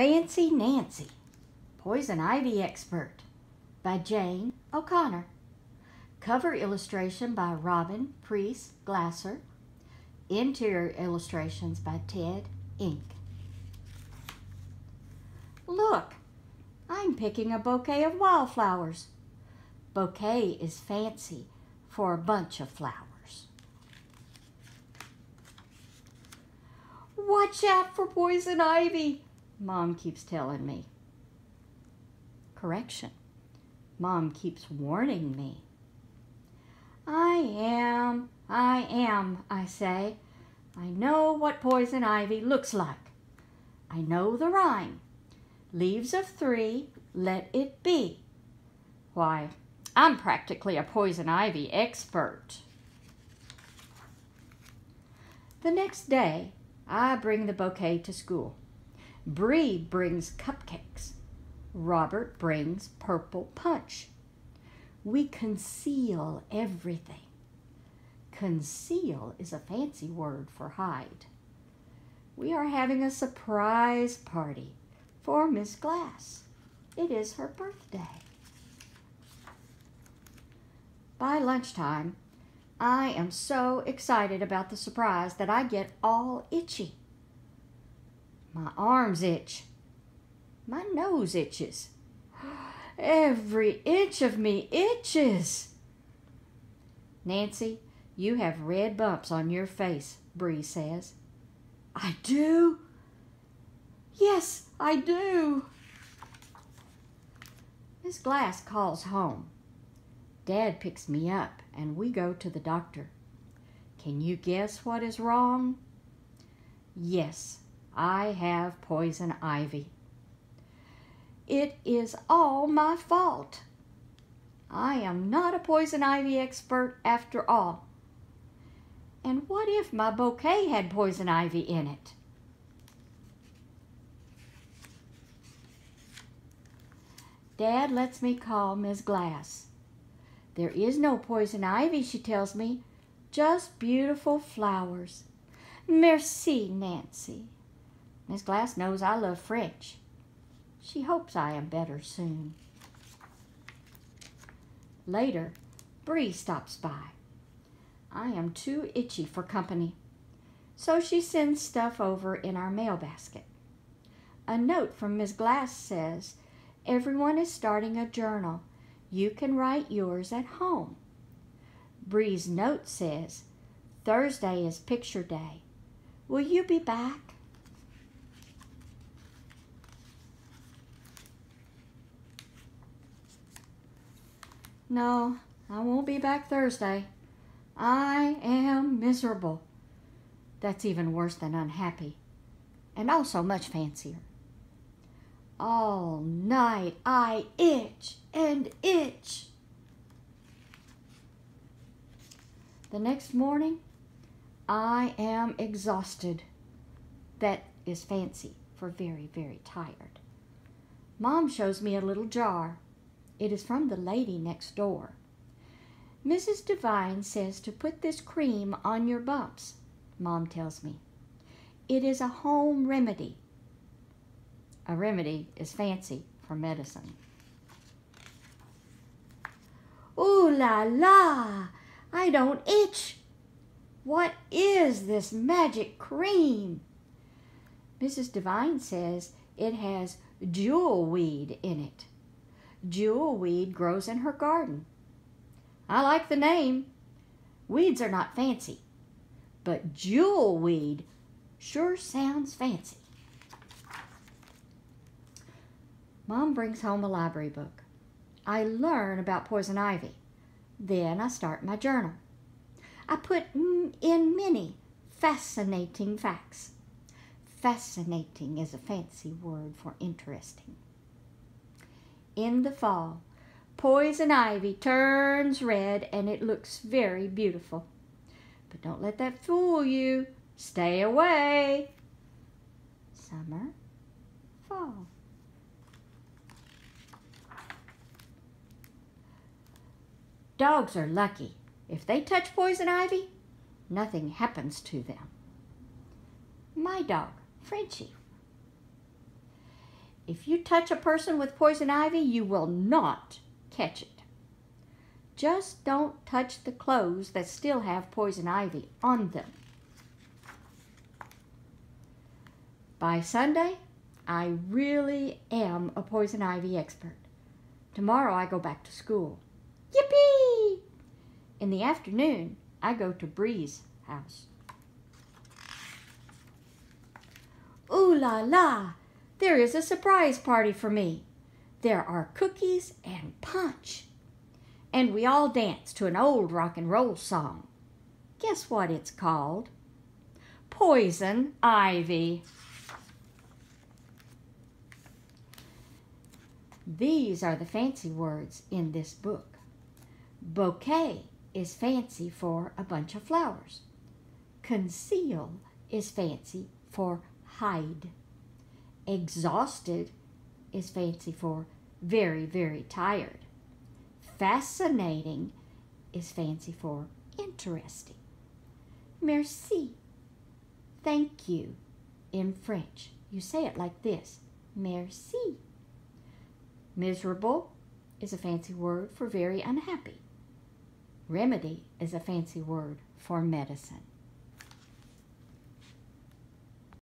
Fancy Nancy, Poison Ivy Expert by Jane O'Connor. Cover illustration by Robin Preiss Glasser. Interior illustrations by Ted Enik. Look, I'm picking a bouquet of wildflowers. Bouquet is fancy for a bunch of flowers. Watch out for poison ivy, Mom keeps telling me. Correction. Mom keeps warning me. I am, I am, I say. I know what poison ivy looks like. I know the rhyme. Leaves of three, let it be. Why, I'm practically a poison ivy expert. The next day, I bring the bouquet to school. Bree brings cupcakes. Robert brings purple punch. We conceal everything. Conceal is a fancy word for hide. We are having a surprise party for Miss Glass. It is her birthday. By lunchtime, I am so excited about the surprise that I get all itchy. My arms itch. My nose itches. Every inch of me itches. Nancy, you have red bumps on your face, Bree says. I do? Yes, I do. Miss Glass calls home. Dad picks me up and we go to the doctor. Can you guess what is wrong? Yes, I have poison ivy. It is all my fault. I am not a poison ivy expert after all. And what if my bouquet had poison ivy in it? Dad lets me call Miss Glass. There is no poison ivy, she tells me, just beautiful flowers. Merci, Nancy. Miss Glass knows I love French. She hopes I am better soon. Later, Bree stops by. I am too itchy for company, so she sends stuff over in our mail basket. A note from Miss Glass says, Everyone is starting a journal you can write yours at home. Bree's note says, Thursday is picture day. Will you be back? No, I won't be back Thursday. I am miserable. That's even worse than unhappy, and oh, also much fancier. All night I itch and itch. The next morning, I am exhausted. That is fancy for very, very tired. Mom shows me a little jar. It is from the lady next door. Mrs. Devine says to put this cream on your bumps, Mom tells me. It is a home remedy a remedy is fancy for medicine. Ooh la la! I don't itch. What is this magic cream? Mrs. Devine says it has jewelweed in it. Jewelweed grows in her garden. I like the name. Weeds are not fancy, but jewelweed sure sounds fancy. Mom brings home a library book. I learn about poison ivy. Then I start my journal. I put in many fascinating facts. Fascinating is a fancy word for interesting. In the fall, poison ivy turns red and it looks very beautiful. But don't let that fool you. Stay away. Summer, fall. Dogs are lucky. If they touch poison ivy, nothing happens to them. My dog, Frenchie. If you touch a person with poison ivy, you will not catch it. Just don't touch the clothes that still have poison ivy on them. By Sunday, I really am a poison ivy expert. Tomorrow I go back to school. Yippee! In the afternoon, I go to Bree's house. Ooh la la! There is a surprise party for me. There are cookies and punch. And we all dance to an old rock and roll song. Guess what it's called? Poison Ivy. These are the fancy words in this book. Bouquet is fancy for a bunch of flowers. Conceal is fancy for hide. Exhausted is fancy for very, very tired. Fascinating is fancy for interesting. Merci, thank you, in French. You say it like this Merci. Miserable is a fancy word for very unhappy. Remedy is a fancy word for medicine.